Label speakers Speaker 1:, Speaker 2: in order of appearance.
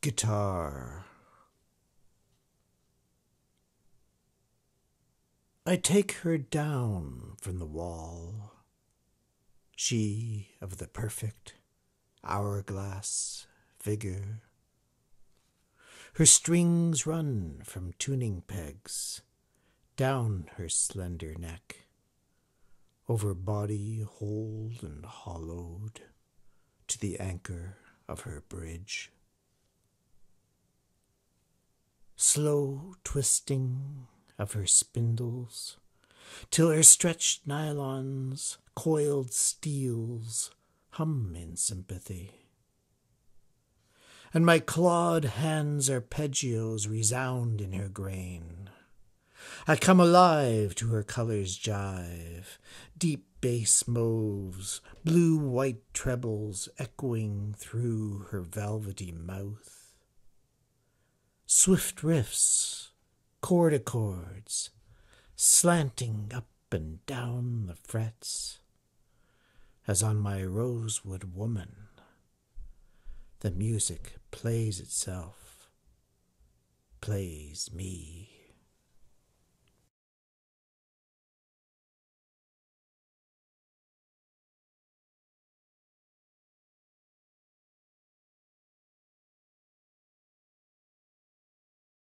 Speaker 1: Guitar. I take her down from the wall, she of the perfect hourglass figure. Her strings run from tuning pegs down her slender neck, over body holed and hollowed to the anchor of her bridge. Slow twisting of her spindles, till her stretched nylons, coiled steels, hum in sympathy. And my clawed hands' arpeggios resound in her grain. I come alive to her colors jive, deep bass mauves, blue white trebles echoing through her velvety mouth. Swift riffs chord accords, slanting up and down the frets, as on my rosewood woman the music plays itself, plays me.